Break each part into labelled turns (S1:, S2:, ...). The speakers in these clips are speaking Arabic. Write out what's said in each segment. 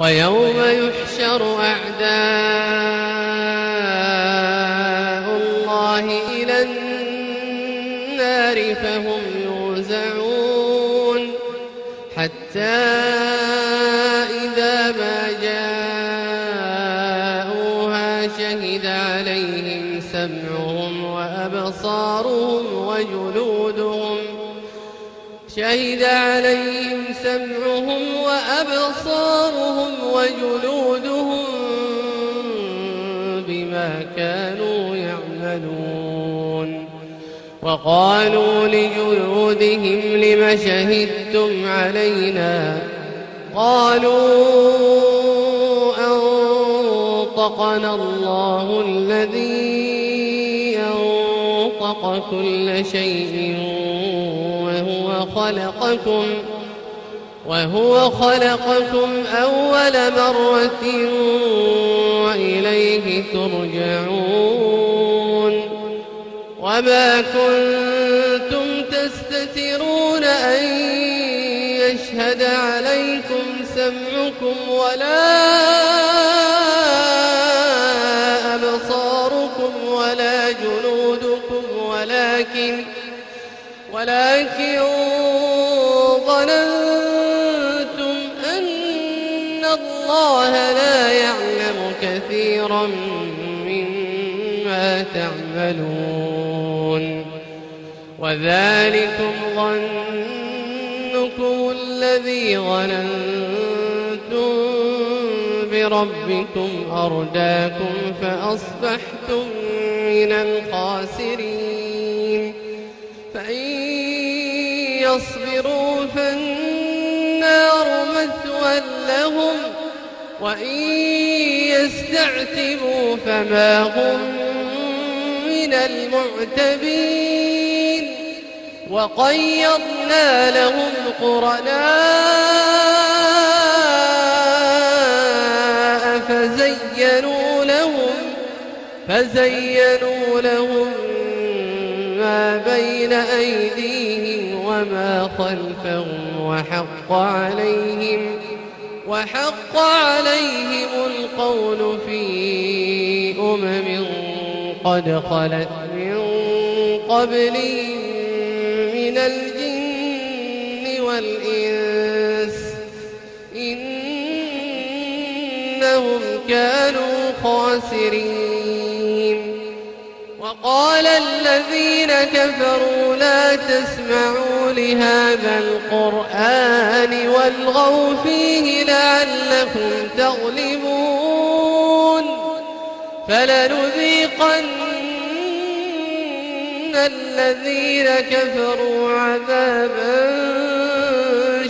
S1: ويوم يحشر أعداء الله إلى النار فهم شهد عليهم سمعهم وأبصارهم وجلودهم بما كانوا يعملون وقالوا لجلودهم لم شهدتم علينا قالوا أنطقنا الله الذي أنطق كل شيء خلقكم وهو خلقكم أول مرة وإليه ترجعون وما كنتم تستترون أن يشهد عليكم سمعكم ولا أبصاركم ولا جنودكم ولكن ولكن ظننتم أن الله لا يعلم كثيرا مما تعملون وذلكم ظنكم الذي ظننتم بربكم أرداكم فأصبحتم من الخاسرين يصبروا فالنار مثوى لهم وإن يستعتبوا فما هم من المعتبين وقيضنا لهم قرناء فزينوا لهم فزينوا لهم ما بين أيديهم وما خلفهم وحق عليهم وحق عليهم القول في أمم قد خلت من قبلهم من الجن والإنس إنهم كانوا خاسرين وقال الذين كفروا لا تسمعوا لهذا القرآن والغوا فيه لعلكم تغلبون فلنذيقن الذين كفروا عذابا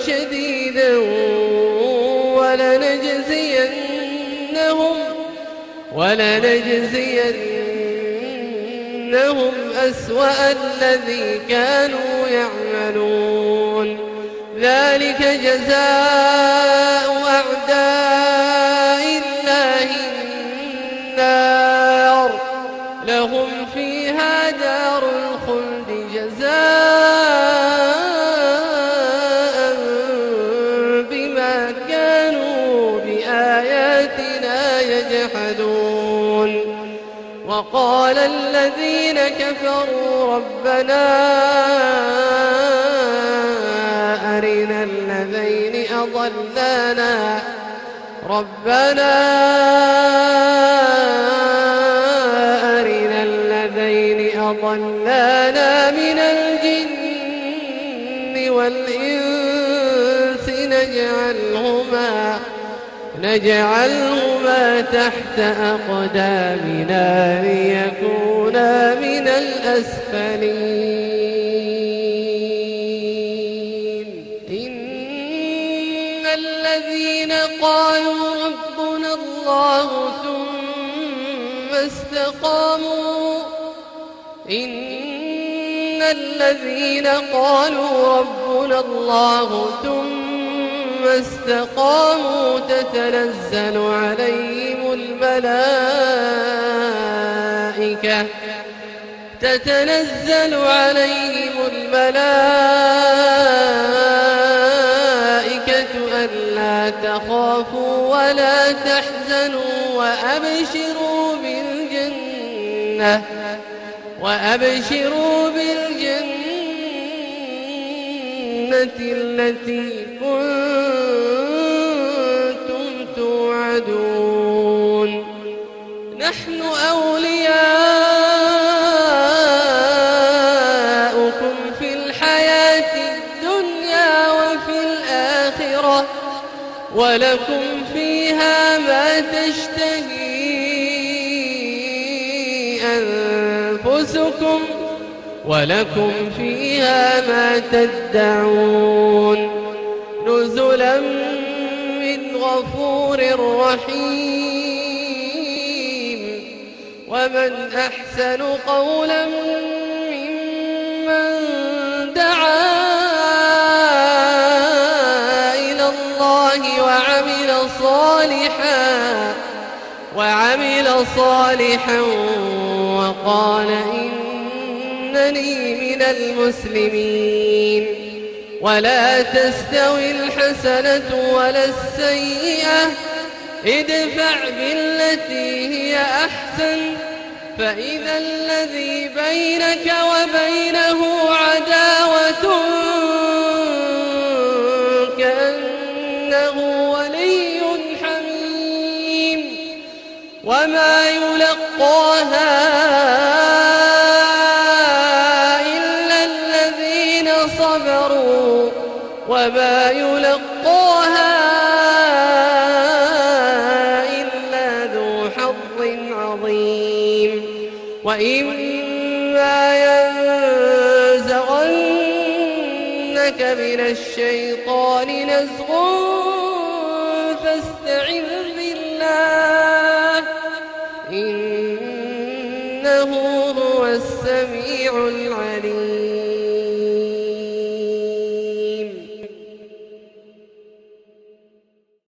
S1: شديدا ولنجزينهم ولنجزينهم إنهم أسوأ الذي كانوا يعملون ذلك جزاء أعداء الله النار لهم فيها دار الخلد جزاء بما كانوا بآياتنا يجحدون وقال الذين كفروا ربنا أرنا الذين أضلانا ربنا أرنا الذين أضلانا من الجن والإنس نجعلهما نجعلهما تحت أقدامنا ليكونا من الأسفلين إن الذين قالوا ربنا الله ثم استقاموا إن الذين قالوا ربنا الله ثم ثم استقاموا تتنزل عليهم الملائكة تتنزل عليهم الملائكة ألا تخافوا ولا تحزنوا وأبشروا بالجنة وأبشروا بالجنة التي كنتم أولياؤكم في الحياة الدنيا وفي الآخرة ولكم فيها ما تشتهي أنفسكم ولكم فيها ما تدعون نزلا من غفور رحيم ومن أحسن قولا ممن دعا إلى الله وعمل صالحا وعمل صالحا وقال إنني من المسلمين ولا تستوي الحسنة ولا السيئة ادفع بالتي هي أحسن فإذا الذي بينك وبينه عداوة كأنه ولي حميم وما يلقاها وإما ينزغنك من الشيطان نزغ فاستعذ